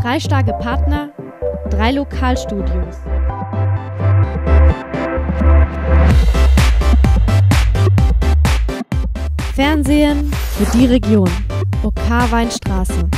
Drei starke Partner, drei Lokalstudios. Fernsehen für die Region. OK Weinstraße.